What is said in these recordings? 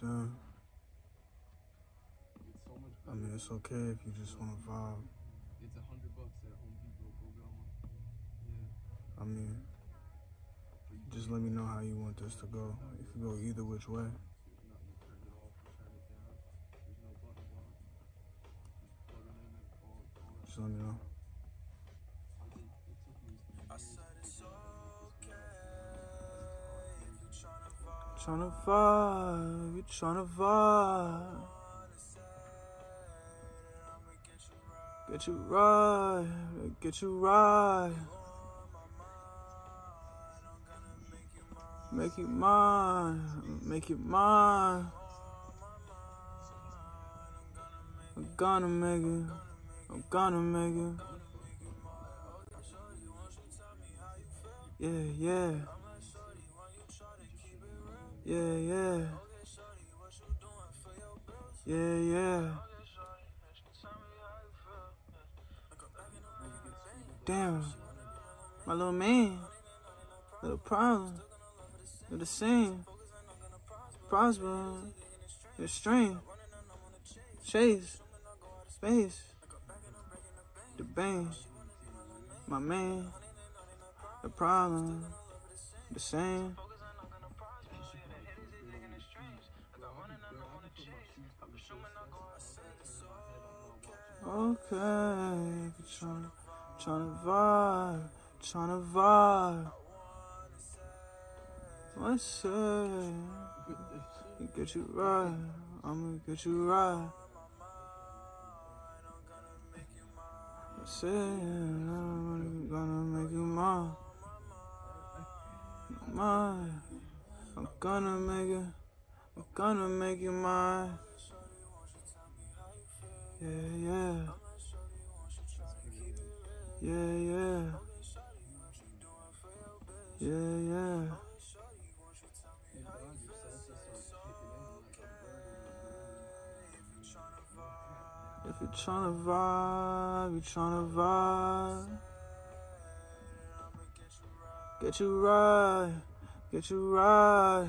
Damn. It's so much I mean, it's okay if you just want to vibe. It's a hundred bucks at Home Depot. Go get one. Yeah. I mean, just let me know how you want this to go. If you go either which way. nothing. You turn it Tryna vibe, you tryna vibe. Get you right, get you right. Make you mine, make you mine. I'm gonna make it, I'm gonna make it. Yeah, yeah. Yeah, yeah. Yeah, yeah. Damn. My little man. Little problem. They're the same. Prosper. Your string. Chase. Space. The bang. My man. The problem. The same. Okay, tryna, tryna vibe, tryna vibe. What's up? Get you right, I'ma get you right. I said I'm gonna make you mine, mine. I'm gonna make it, I'm gonna make you mine. Yeah, yeah. Yeah, yeah. Yeah, yeah. If you're tryna vibe, you're tryna vibe. Get you right, get you right.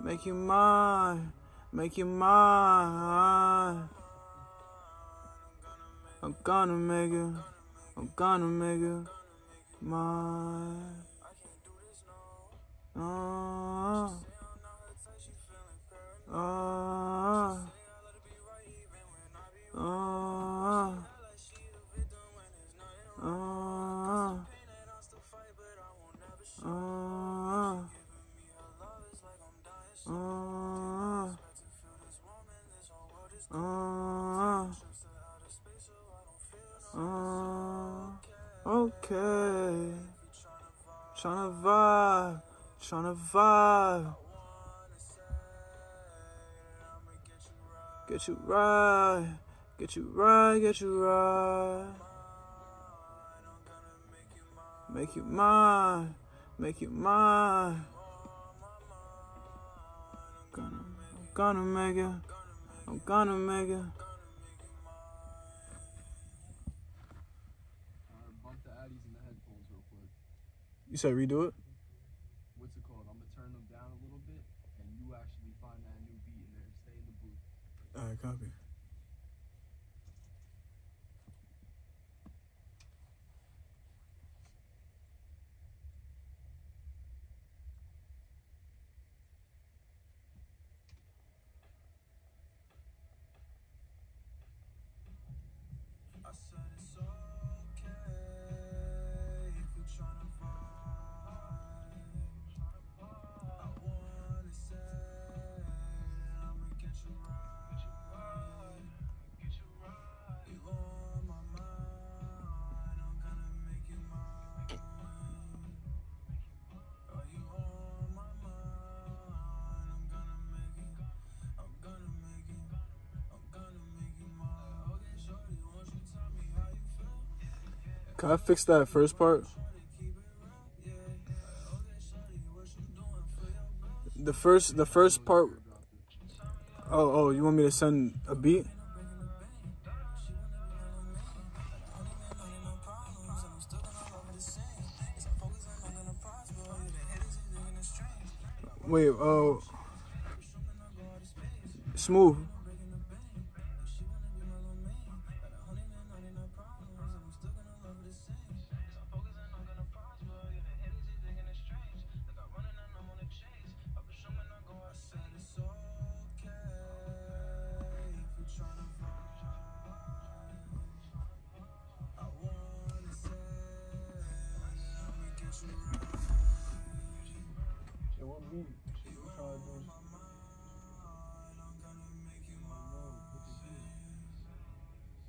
Make you mine, make you mine. I'm gonna make it, I'm gonna make it mine. Uh, uh, okay. Tryna vibe, tryna vibe. Get you right, get you right, get you right. Make you mine, make you mine. Gonna, gonna make it, I'm gonna make it. Alright, bump the addies in the headphones real quick. You said redo it? What's it called? I'm gonna turn them down a little bit, and you actually find that new beat in there. Stay in the booth. Alright, copy. sun Can I fix that first part? The first, the first part. Oh, oh, you want me to send a beat? Wait, uh, smooth.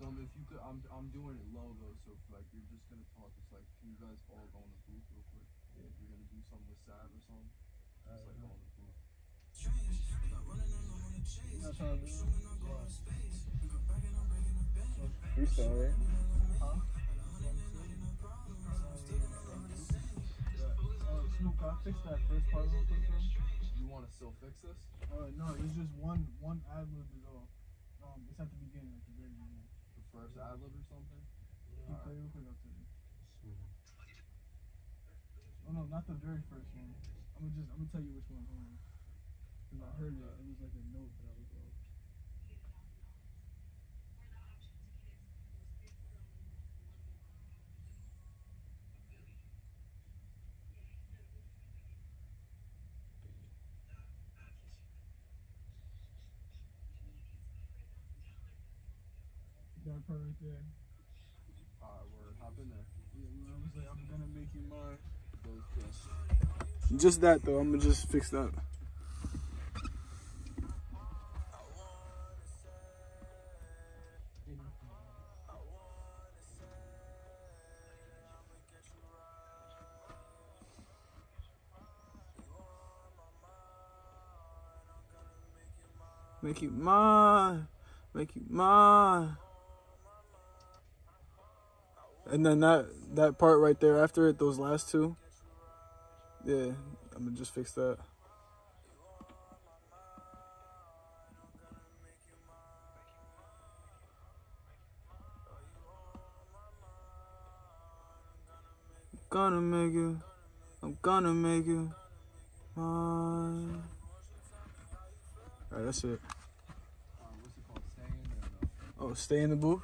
So if you could, I'm I'm doing it low though, so if, like you're just gonna talk, it's like, can you guys all go in the booth real quick? Yeah. If you're gonna do something with Sav or something, just like go in the booth. Not trying to do Freestyle, right? Uh, Snoop, can I fix that first part real quick, bro? You want to still fix this? Uh, no, it's just one one ad lib is all. Um, it's at the beginning, at the very beginning. First ad lib or something? You play real quick? I'll tell you. Oh no, not the very first one. I'm gonna just I'm gonna tell you which one. Hold on. Cause I heard it. It was like a note that I right there. I'm gonna make you. Just that though. I'm gonna just fix that. Make you mine, make you mine. And then that that part right there after it, those last two. Yeah, I'm gonna just fix that. Gonna make you, I'm gonna make you mine. Alright, that's it. Uh, what's it called? Staying or no? Oh, stay in the booth.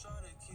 shawty